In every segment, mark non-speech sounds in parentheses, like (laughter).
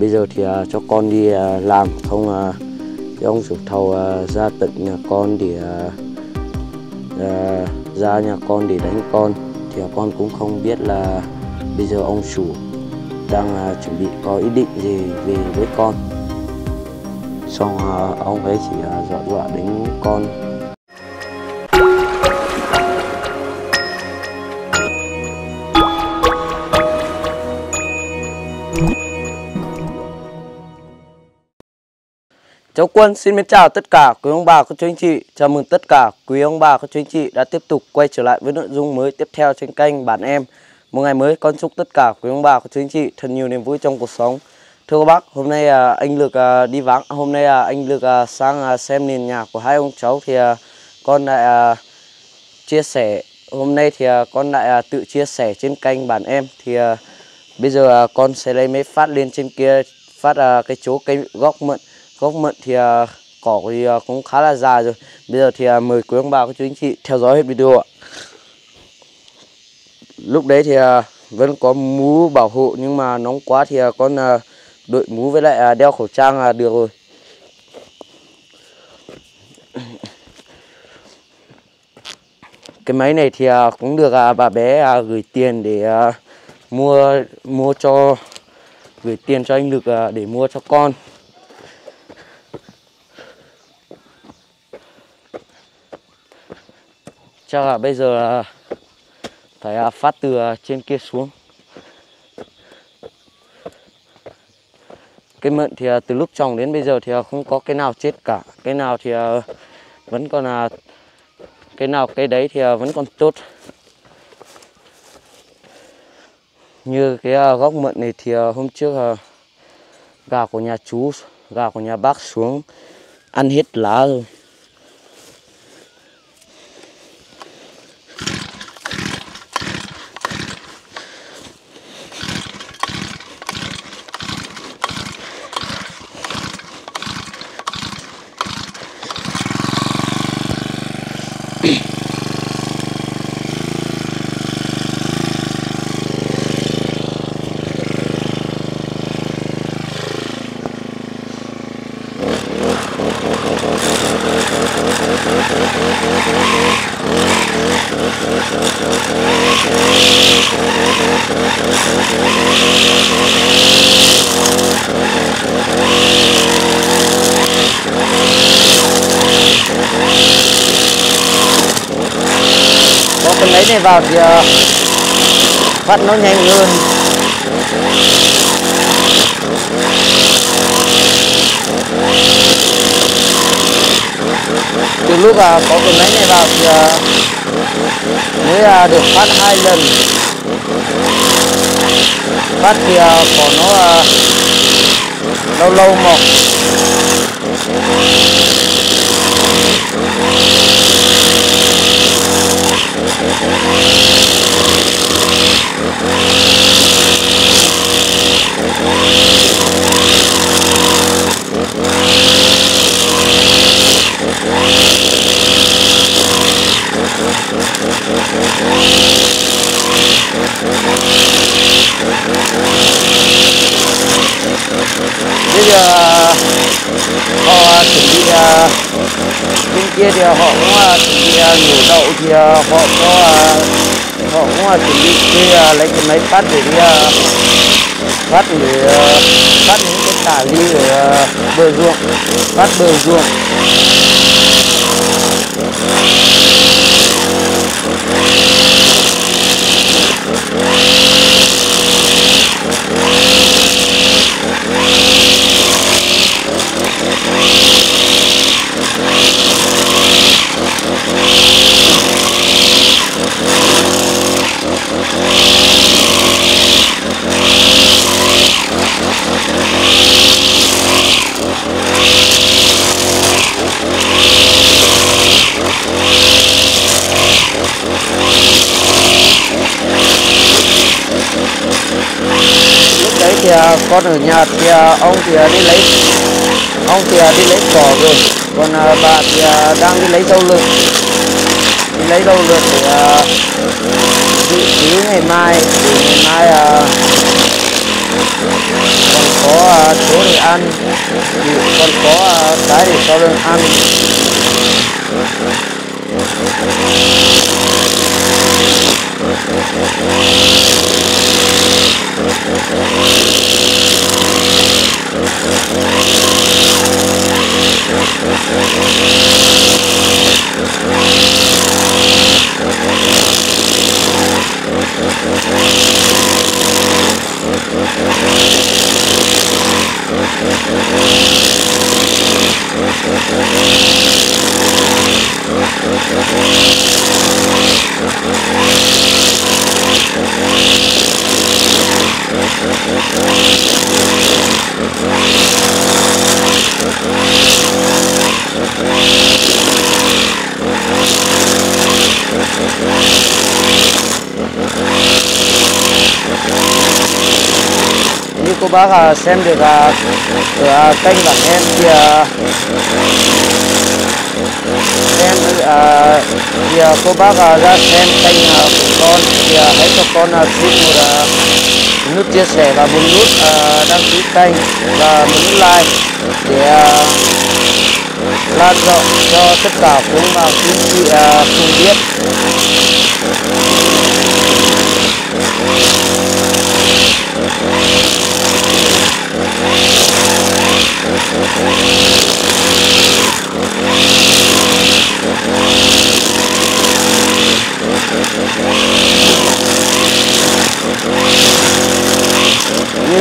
bây giờ thì à, cho con đi à, làm. Không à, thì ông chủ thầu ra tận nhà con để ra nhà con để đánh con. Thì con cũng không biết là bây giờ ông chủ đang chuẩn bị có ý định gì về với con. Xong ông ấy chỉ dọa dọa đánh con. Cháu Quân xin mến chào tất cả quý ông bà, các chú anh chị. Chào mừng tất cả quý ông bà, các chú anh chị đã tiếp tục quay trở lại với nội dung mới tiếp theo trên kênh Bản Em. Một ngày mới, con chúc tất cả quý ông bà, các chú anh chị thật nhiều niềm vui trong cuộc sống. Thưa các bác, hôm nay à, anh Lực à, đi vắng, hôm nay à, anh Lực à, sang à, xem nền nhà của hai ông cháu thì à, con lại à, chia sẻ. Hôm nay thì à, con lại à, tự chia sẻ trên kênh Bản Em. Thì à, bây giờ à, con sẽ lấy máy phát lên trên kia, phát à, cái chỗ cây góc mận gốc mận thì à, cỏ thì à, cũng khá là dài rồi. Bây giờ thì à, mời quý ông bà các chú anh chị theo dõi hết video ạ. Lúc đấy thì vẫn có mũ bảo hộ nhưng mà nóng quá thì con đội mũ với lại đeo khẩu trang là được rồi. Cái máy này thì cũng được bà bé gửi tiền để mua mua cho, gửi tiền cho anh lực để mua cho con. Chắc là bây giờ là phải à, phát từ à, trên kia xuống. Cây mận thì à, từ lúc trồng đến bây giờ thì không có cái nào chết cả. Cái nào thì vẫn còn là cái nào cái đấy thì vẫn còn tốt. Như cái gốc mận này thì hôm trước gà của nhà chú, gà của nhà bác xuống, ăn hết lá rồi. Này vào thì ờ, phát nó nhanh hơn. Từ lúc à, có cái máy này vào thì ờ, mới à, được phát hai lần. Phát thì ờ, của nó lâu lâu một bây giờ họ chuẩn bị à, bên kia thì họ cũng là chuẩn bị à, nhổ đậu thì à, họ có à, họ cũng là chuẩn bị đi lấy cái máy phát để đi phát để phát những cái tả ly ở bờ ruộng, phát bờ ruộng lúc đấy thì à, con ở nhà thì à, ông thì à, đi lấy ông thì à, đi lấy cỏ rồi. Còn bà thì đang đi lấy dâu lượt. Đi lấy dâu lượt để dự trữ ngày mai, để ngày mai còn có chỗ để ăn. Thì còn có cái để cho lợn ăn. như cô bác à, xem được à, ở à, kênh bản em thì à, xem à, thì à, cô bác à, ra xem kênh à, của con thì à, hãy cho con à, xin một à, nút chia sẻ và một nút à, đăng ký kênh và một nút like để à, lan rộng cho tất cả cũng mà quý vị à, cùng biết. Như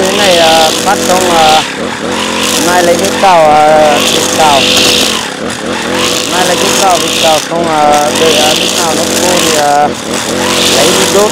thế này à, bắt xong à, mai lấy cái cào à, thịt cào mai lấy cái cào thịt cào không à, đợi à, lúc nào nó khô thì à, lấy đi đốt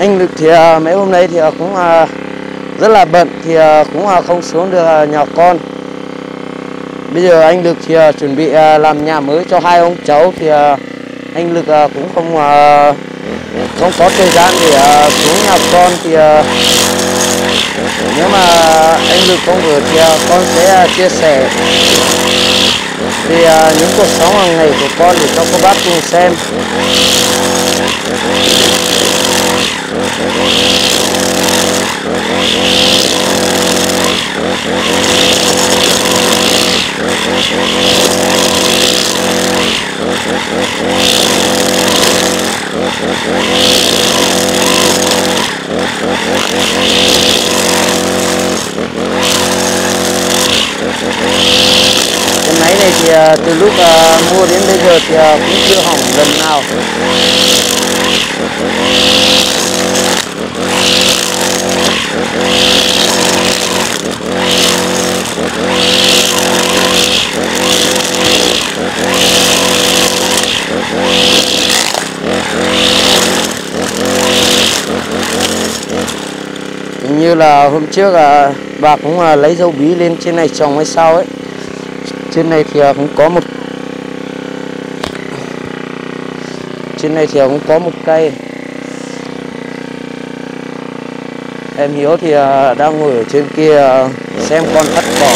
anh Lực thì à, mấy hôm nay thì ờ, cũng ờ, rất là bận thì ờ, cũng không xuống được nhà con. Bây giờ anh Lực thì chuẩn bị làm nhà mới cho hai ông cháu thì anh Lực cũng không không có thời gian để xuống nhà con thì nếu mà anh Lực không ở thì con sẽ chia sẻ. Thì những cuộc sống hàng ngày của con để cho các bác cùng xem. Cái máy này thì à, từ lúc à, mua đến bây giờ thì à, cũng chưa hỏng lần nào Hình như là hôm trước à, bà cũng à, lấy dâu bí lên trên này trồng hay sao ấy. Trên này thì à, cũng có một trên này thì à, cũng có một cây. Em hiếu thì à, đang ngồi ở trên kia à, xem con cắt cỏ.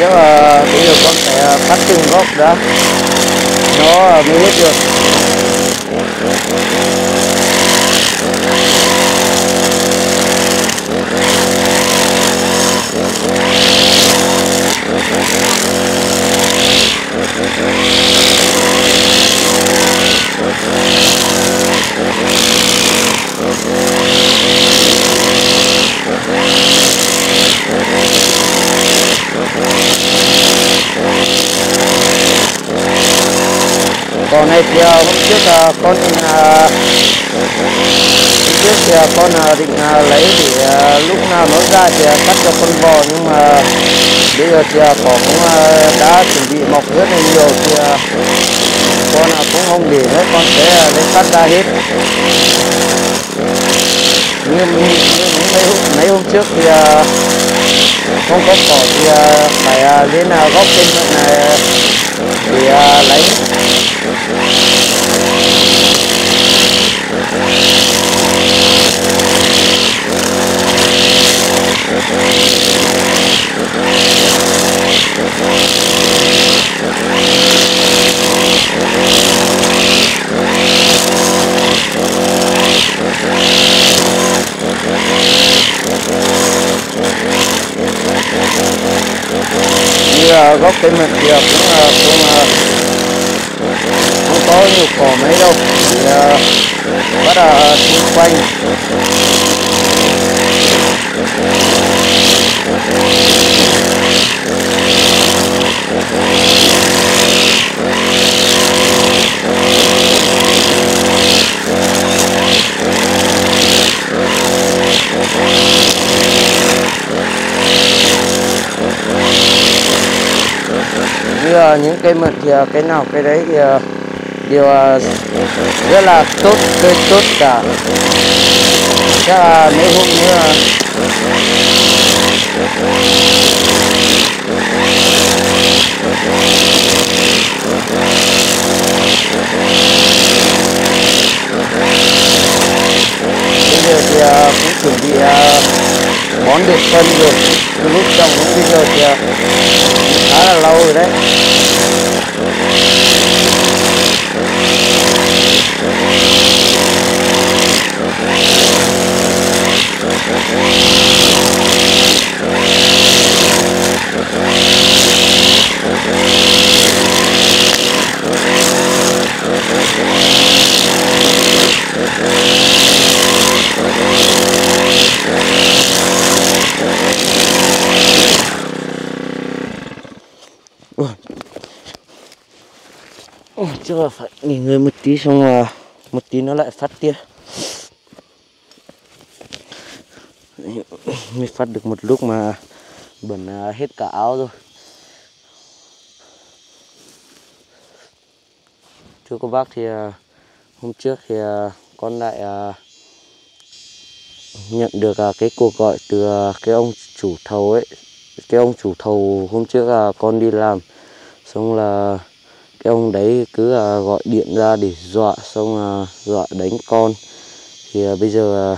Chứ là bây giờ con phải phát từng gốc đó nó mới hết được. Còn này thì à, hôm trước là con à, hôm trước thì à, con à, định à, lấy để à, lúc nào nó ra thì à, cắt cho con bò nhưng mà bây giờ thì cỏ cũng đã chuẩn bị mọc rất là nhiều thì con cũng không để nữa con sẽ lấy cắt ra hết. Như, như, như mấy, mấy hôm trước thì không có cỏ thì à, phải lên góc trên này để lấy. Như à, gốc cây mình thì cũng à, cũng à, không có nhiều cỏ mấy đâu. Thì bắt là xung quanh. Như ờ, những cây mận thì ờ, cái nào cái đấy thì ờ, đều rất là tốt cây tốt cả. Chắc là mấy hôm nữa bây giờ thì à, cũng chuẩn bị à, bón được phân rồi. Từ lúc trồng lúc bây giờ thì à, khá là lâu rồi đấy. Chắc là phải nghỉ ngơi một tí xong là một tí nó lại phát tia. Mới phát được một lúc mà bẩn à, hết cả áo rồi. Thưa cô bác thì à, hôm trước thì à, con lại nhận được cái cuộc gọi từ cái ông chủ thầu ấy. Cái ông chủ thầu hôm trước là con đi làm, xong là cái ông đấy cứ à, gọi điện ra để dọa xong à, dọa đánh con. Thì à, bây giờ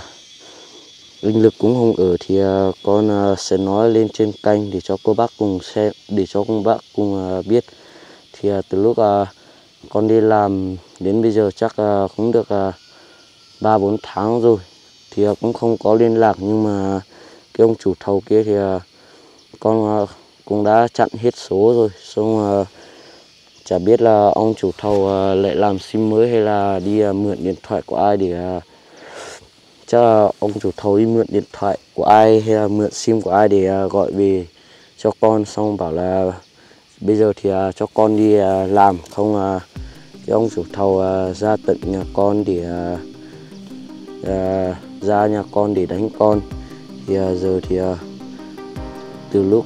linh lực cũng không ở thì con sẽ nói lên trên kênh để cho cô bác cùng xem để cho cô bác cùng biết. Thì từ lúc uh, con đi làm đến bây giờ chắc cũng được ba bốn tháng rồi. Thì cũng không có liên lạc nhưng mà cái ông chủ thầu kia thì con cũng đã chặn hết số rồi. Xong chả biết là ông chủ thầu ờ, lại làm sim mới hay là đi ờ, mượn điện thoại của ai để ờ, chắc là ông chủ thầu đi mượn điện thoại của ai hay là mượn sim của ai để gọi về cho con xong bảo là bây giờ thì cho con đi làm, không cái ông chủ thầu ra tận nhà con để ra nhà con để đánh con. Thì giờ thì từ lúc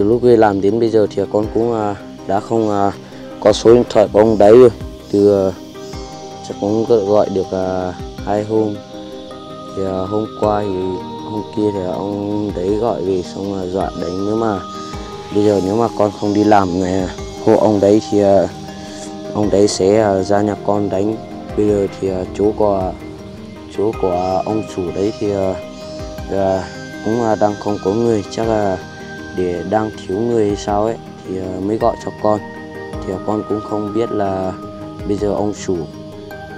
từ lúc về làm đến bây giờ thì con cũng à, đã không à, có số điện thoại của ông đấy rồi. Từ à, chắc cũng gọi được hai hôm. Thì hôm qua thì, hôm kia thì ông đấy gọi về xong là dọa đánh. Nếu mà, bây giờ nếu mà con không đi làm này, hộ ông đấy thì ông đấy sẽ ra nhà con đánh. Bây giờ thì chú của chú của ông chủ đấy thì cũng đang không có người. Chắc là để đang thiếu người hay sao ấy, thì ờ, mới gọi cho con. Thì ờ, con cũng không biết là bây giờ ông chủ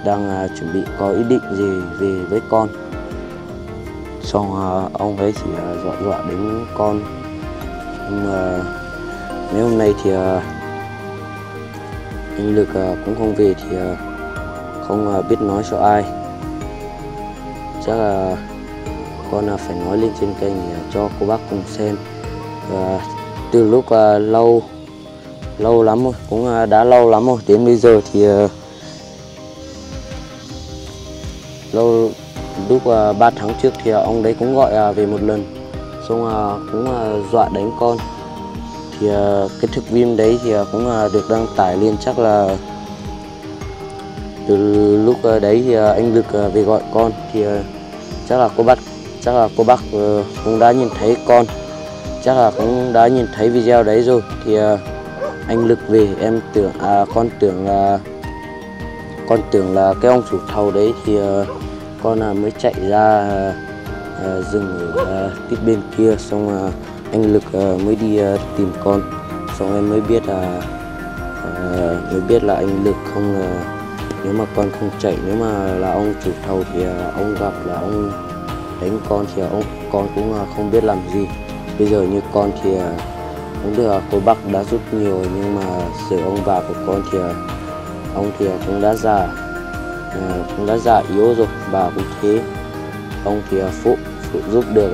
đang à, chuẩn bị có ý định gì về với con. Xong à, ông ấy chỉ à, dọa dọa đến con. Nhưng mà mấy hôm nay thì anh lực cũng không về thì không biết nói cho ai. Chắc là con phải nói lên trên kênh để cho cô bác cùng xem và từ lúc uh, lâu lâu lắm rồi cũng uh, đã lâu lắm rồi đến bây giờ thì uh, lâu lúc uh, 3 tháng trước thì uh, ông đấy cũng gọi uh, về một lần. Xong uh, cũng uh, dọa đánh con. Thì uh, cái thực phim đấy thì uh, cũng uh, được đăng tải lên chắc là từ lúc uh, đấy thì uh, anh lực uh, về gọi con. Thì uh, chắc là cô bác chắc là cô bác uh, cũng đã nhìn thấy con chắc là cũng đã nhìn thấy video đấy rồi. Thì uh, anh lực về em tưởng à, con tưởng là con tưởng là cái ông chủ thầu đấy. Thì uh, con uh, mới chạy ra uh, rừng ở uh, tít bên kia. Xong uh, anh lực uh, mới đi uh, tìm con. Xong em mới biết là uh, mới biết là anh lực không uh, nếu mà con không chạy nếu mà là ông chủ thầu thì uh, ông gặp là ông đánh con thì ông con cũng uh, không biết làm gì bây giờ như con thì à, cũng được, cô bác đã giúp nhiều nhưng mà sự ông bà của con thì à, ông thì à, cũng đã già cũng đã già yếu rồi, bà cũng thế. Ông thì phụ phụ giúp được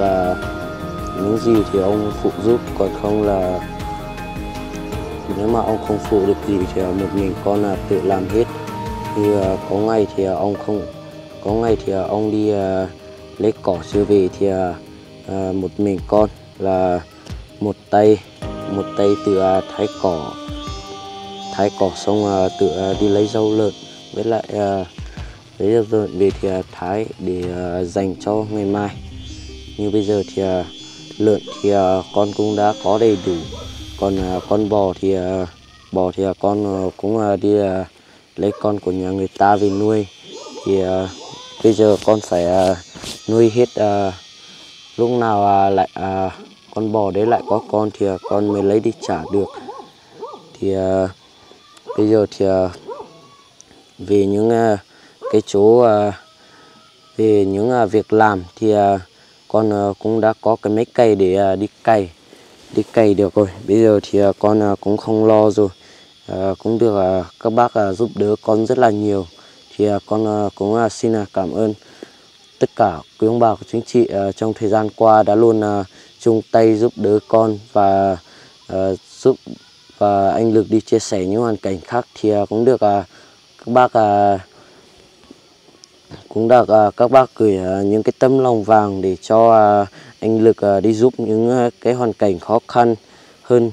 những gì thì ông phụ giúp, còn không là nếu mà ông không phụ được gì thì một mình con là tự làm hết. Như có ngày thì ông không, có ngày thì ông đi lấy cỏ chưa về thì một mình con là một tay một tay tự à, thái cỏ thái cỏ xong à, tự à, đi lấy rau lợn. Với lại uh, lấy rau lợn về thì thái để dành cho ngày mai. Như bây giờ thì lợn thì con cũng đã có đầy đủ. Còn con bò thì bò thì con cũng đi lấy con của nhà người ta về nuôi. Thì bây giờ con phải nuôi hết lúc nào lại con bò đấy lại có con thì à, con mới lấy đi trả được. Thì uh, bây giờ thì uh, về những uh, cái chỗ uh, về những uh, việc làm thì uh, con uh, cũng đã có cái máy cày để uh, đi cày đi cày được rồi. Bây giờ thì uh, con uh, cũng không lo rồi. Uh, cũng được uh, các bác uh, giúp đỡ con rất là nhiều. Thì uh, con uh, cũng uh, xin uh, cảm ơn tất cả quý ông bà của chính chị uh, trong thời gian qua đã luôn uh, chung tay giúp đỡ con và uh, giúp và anh lực đi chia sẻ những hoàn cảnh khác thì uh, cũng được uh, các bác uh, cũng được uh, các bác gửi uh, những cái tấm lòng vàng để cho uh, anh lực uh, đi giúp những uh, cái hoàn cảnh khó khăn hơn.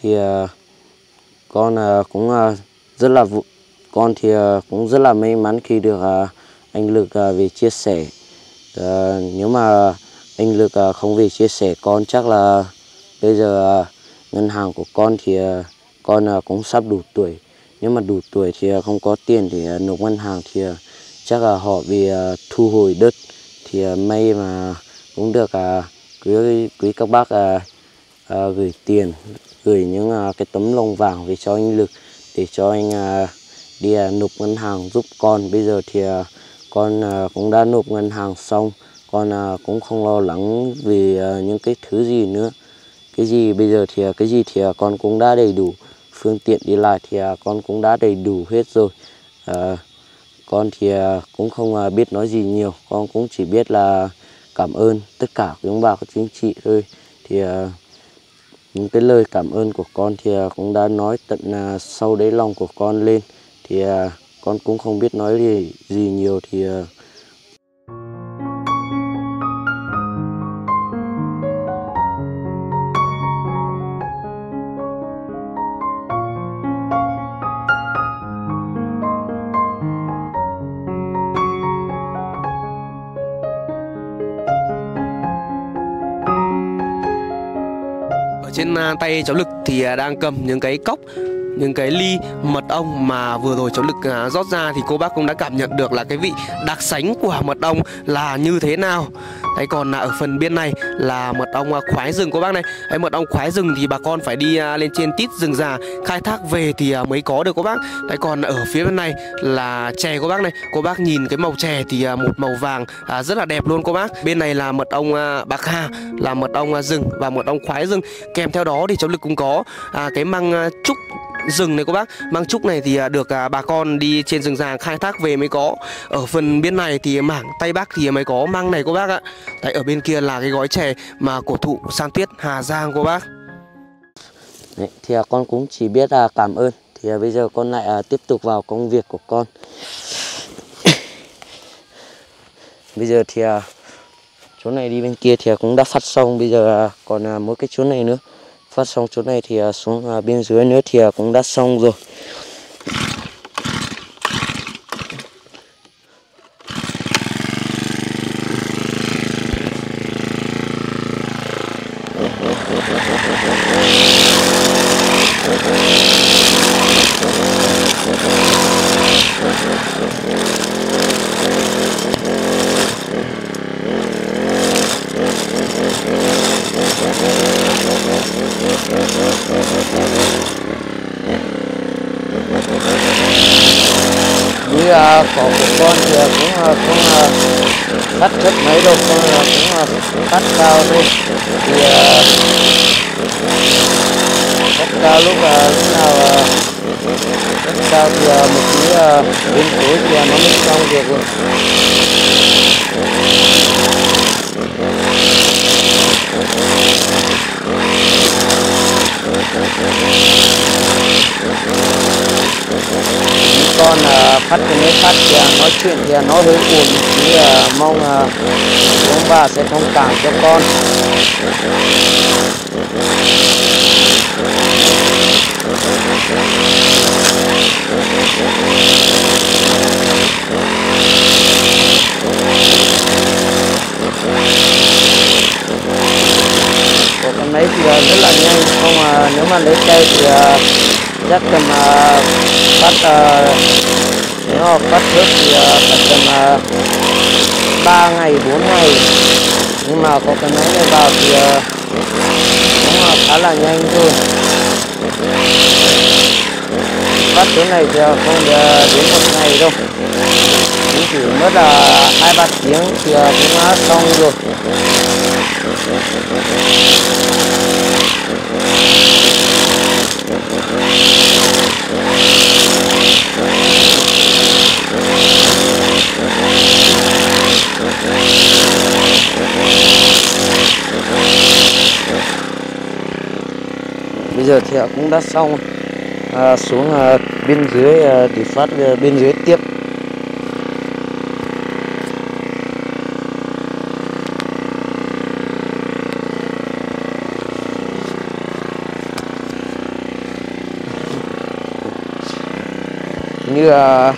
Thì uh, con uh, cũng uh, rất là vụ con thì uh, cũng rất là may mắn khi được uh, anh lực uh, về chia sẻ. Uh, nếu mà anh lực à, không về chia sẻ con, chắc là bây giờ à, ngân hàng của con thì à, con cũng sắp đủ tuổi. Nếu mà đủ tuổi thì không có tiền để nộp ngân hàng thì chắc là họ về thu hồi đất. Thì may mà cũng được quý quý các bác gửi tiền, gửi những cái tấm lòng vàng về cho anh lực để cho anh đi nộp ngân hàng giúp con. Bây giờ thì con cũng đã nộp ngân hàng xong con à, cũng không lo lắng vì à, những cái thứ gì nữa. Cái gì bây giờ thì à, cái gì thì con cũng đã đầy đủ. Phương tiện đi lại thì con cũng đã đầy đủ hết rồi. À, con thì cũng không biết nói gì nhiều. Con cũng chỉ biết là cảm ơn tất cả quý ông bà các chính trị thôi. Thì những cái lời cảm ơn của con thì cũng đã nói tận sâu sau đáy lòng của con lên. Thì con cũng không biết nói gì, gì nhiều thì tay cháu lực thì à, đang cầm những cái cốc, những cái ly mật ong mà vừa rồi cháu lực à, rót ra thì cô bác cũng đã cảm nhận được là cái vị đặc sánh của mật ong là như thế nào đấy còn à, ở phần bên này là mật ong à, khoái rừng của bác này. Đấy, mật ong khoái rừng thì bà con phải đi à, lên trên tít rừng già khai thác về thì mới có được các bác. Đấy còn ở phía bên này là chè của bác này. Cô bác nhìn cái màu chè thì một màu vàng rất là đẹp luôn cô bác. Bên này là mật ong bạc hà là mật ong rừng và mật ong khoái rừng. Kèm theo đó thì cháu lực cũng có cái măng trúc rừng này cô bác. Măng trúc này thì à, được à, bà con đi trên rừng già khai thác về mới có. Ở phần bên này thì mảng Tây Bắc thì mới có măng này cô bác ạ. Tại ở bên kia là cái gói chè mà cổ thụ San Tuyết Hà Giang cô bác. Đấy, Thì à, con cũng chỉ biết là cảm ơn. Thì bây giờ con lại tiếp tục vào công việc của con. (coughs) Bây giờ thì chỗ này đi bên kia thì cũng đã phát xong. Bây giờ còn mỗi cái chỗ này nữa phát xong chỗ này thì à, xuống à, bên dưới nữa thì à, cũng đã xong rồi cỏ của con thì cũng không cắt rất mấy đâu con cũng à, cắt à, cao thôi. Thì à, cắt cao lúc lúc nào cắt cao thì một tí bên cuối thì nó mới xong được rồi. Con uh, phát cái nét phát thì uh, nói chuyện thì uh, nó hơi buồn, thì uh, ờ, mong uh, ông bà sẽ thông cảm cho con. Còn con đấy thì uh, rất là nhanh không uh, nếu mà lấy cây thì uh, chắc tầm ờ, bắt nó nếu bắt nước thì phải tầm ba ngày, bốn ngày. Nhưng mà có cái máy này vào thì nó cũng là khá là nhanh thôi. Bắt thế này thì không đến một ngày đâu. Cũng chỉ mất là hai, ba tiếng thì cũng đã xong rồi. Bây giờ thì cũng đã xong à, xuống à, bên dưới à, để phát à, bên dưới tiếp. Như à,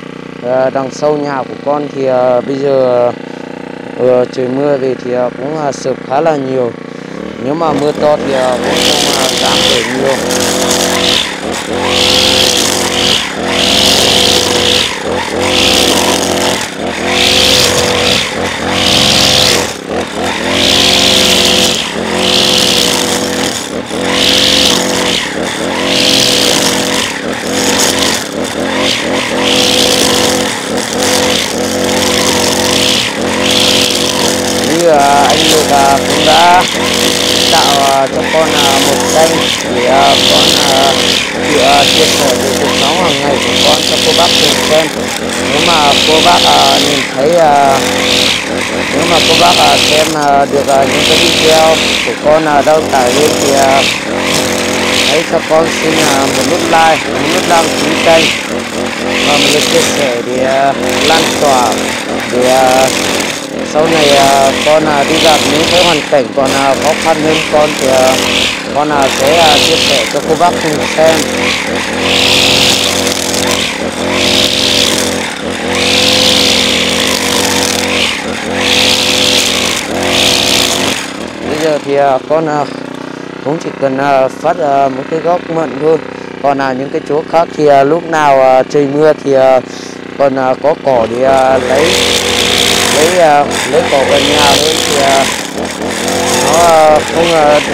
à, đằng sau nhà của con thì à, bây giờ à, trời mưa về thì à, cũng à, sập khá là nhiều. Nếu mà mưa to thì à, cũng không à, dám để nhiều như à, anh Lục à, cũng đã tạo à, cho con một kênh để con chịu chia sẻ về cuộc sống hàng ngày của con cho cô bác cùng xem nếu mà cô bác thấy thấy nếu mà cô bác ờ, xem ờ, được những cái video của con đâu tải lên thì hãy cho con xin một nút like một nút đăng ký kênh và một lượt chia sẻ để lan tỏa để sau này à, con à, đi gặp những cái hoàn cảnh còn à, khó khăn hơn con thì con sẽ chia sẻ cho cô bác cùng xem. Thì à, con à, cũng chỉ cần à, phát một cái góc mận thôi. Còn là những cái chỗ khác thì lúc nào trời mưa thì còn có cỏ thì lấy lấy lấy cỏ gần nhà thôi thì nó không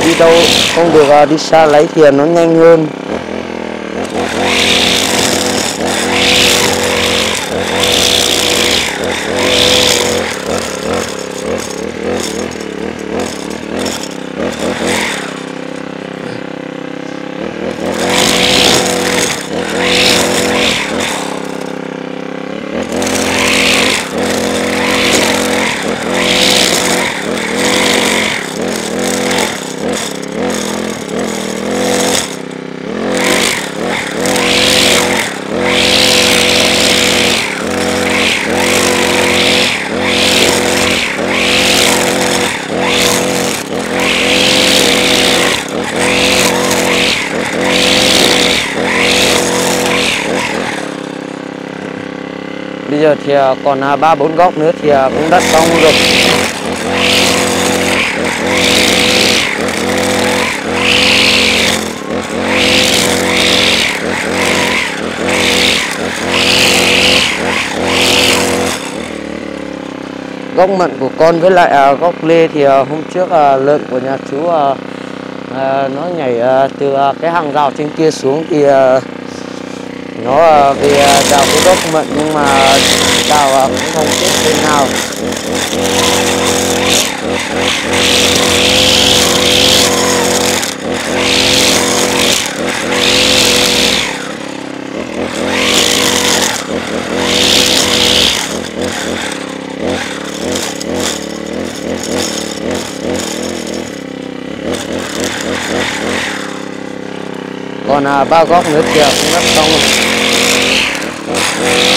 đi đâu, không được đi xa lấy thì nó nhanh hơn. Giờ thì à, còn à, ba bốn góc nữa thì à, cũng đất xong rồi. Gốc mận của con với lại à, gốc lê thì à, hôm trước à, lợn của nhà chú à, à, nó nhảy à, từ à, cái hàng rào trên kia xuống thì à, nó ờ, vì ờ, đào cái gốc mận nhưng mà đào ờ, cũng không chết bên nào. Còn à, ba góc nữa thì cũng rất xong rồi như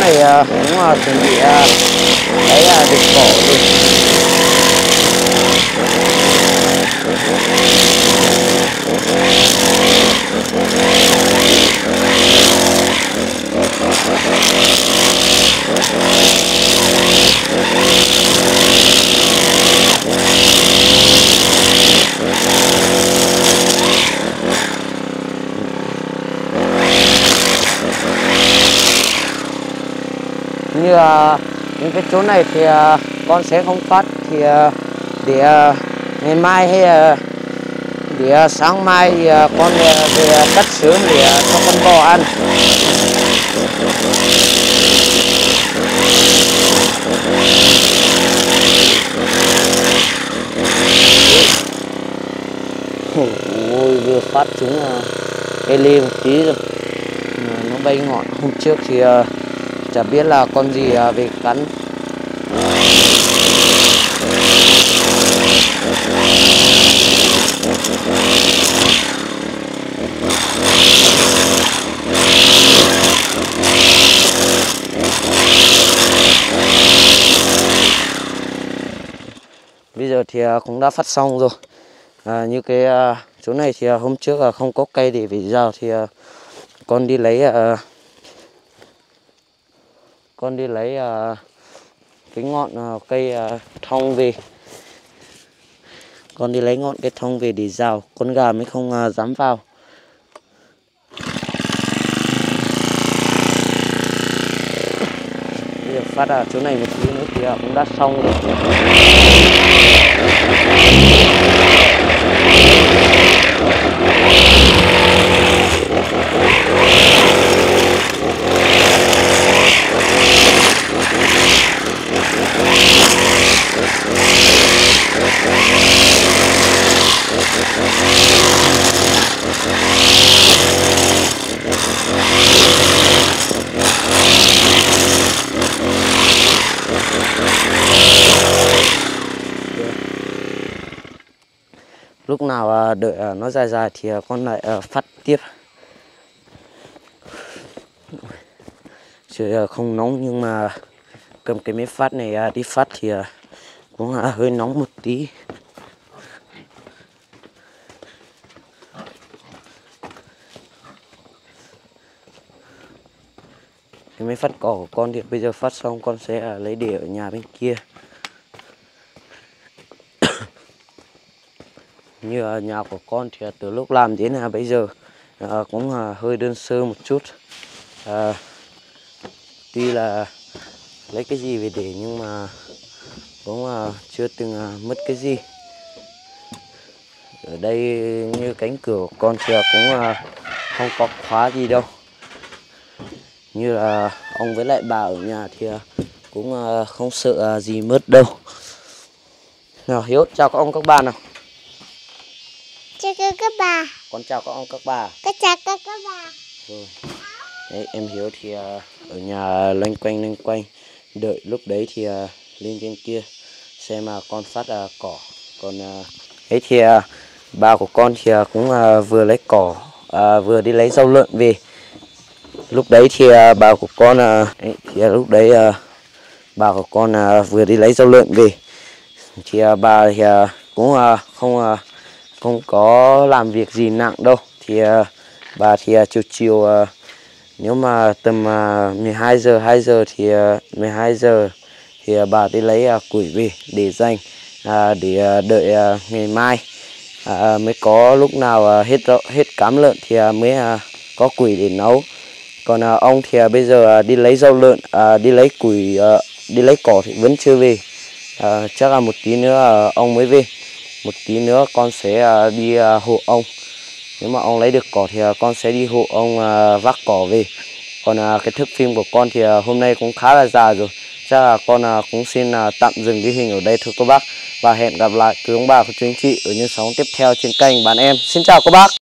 Này à, cũng là chuẩn bị à, lấy à, đục cỏ như à, những cái chỗ này thì à, con sẽ không phát thì à, để ngày mai hay để sáng mai thì con về cắt sớm để cho con bò ăn. Ôi vừa phát chúng à, cây một tí rồi. Nó bay ngọn. Hôm trước thì chả biết là con gì à, về cắn. Bây giờ thì à, cũng đã phát xong rồi. À, như cái à, chỗ này thì hôm trước là không có cây để về rào thì con đi lấy con đi lấy uh, cái ngọn uh, cây à, uh, thông về. Con đi lấy ngọn cây thông về để rào con gà mới không uh, dám vào. Bây giờ phát ở chỗ này một tí nữa thì cũng đã xong rồi. Lúc nào à, đợi à, nó dài dài thì à, con lại phát tiếp. Trời không nóng nhưng mà cầm cái máy phát này đi phát thì cũng hơi nóng một tí. Cái máy phát cỏ của con thì bây giờ phát xong con sẽ lấy để ở nhà bên kia. (coughs) Như nhà của con thì từ lúc làm đến là bây giờ à, cũng à, hơi đơn sơ một chút. À, tuy là lấy cái gì về để nhưng mà cũng à, chưa từng à, mất cái gì. Ở đây như cánh cửa của con thì cũng à, không có khóa gì đâu. Như là ông với lại bà ở nhà thì cũng không sợ gì mất đâu. Nào hiếu chào các ông các bà nào. Chào các các bà. Con chào các ông các bà. Con chào các các bà. Rồi. Đấy em hiếu thì ở nhà loanh quanh loanh quanh. Đợi lúc đấy thì lên trên kia xem mà con phát à, cỏ. Còn à, ấy thì à, bà của con thì cũng vừa lấy cỏ vừa đi lấy rau lợn về. Lúc đấy thì bà của con ấy, thì lúc đấy bà của con vừa đi lấy rau lợn về. Thì bà thì cũng không không có làm việc gì nặng đâu. Thì uh, bà thì uh, chiều chiều uh, nếu mà tầm uh, 12 giờ 2 giờ thì uh, 12 giờ thì à, bà đi lấy uh, củi về để dành uh, để uh, đợi uh, ngày mai. Uh, mới có lúc nào uh, hết hết cám lợn thì uh, mới uh, có củi để nấu. Còn uh, ông thì uh, bây giờ uh, đi lấy rau lợn uh, đi lấy củi uh, đi lấy cỏ thì vẫn chưa về. Uh, chắc là một tí nữa uh, ông mới về. Một tí nữa con sẽ đi hộ ông. Nếu mà ông lấy được cỏ thì con sẽ đi hộ ông vác cỏ về. Còn cái thức phim của con thì hôm nay cũng khá là dài rồi chắc là con à, cũng xin à, tạm dừng ghi hình ở đây, thưa cô bác. Và hẹn gặp lại quý ông bà của chú anh chị, ở những sóng tiếp theo trên kênh bạn em. Xin chào cô bác.